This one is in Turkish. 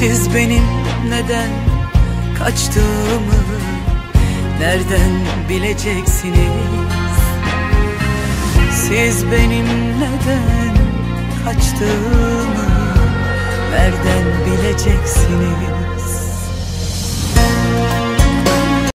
Siz benim neden kaçtığımı Nereden bileceksiniz? Siz benim neden kaçtığımı Nereden bileceksiniz?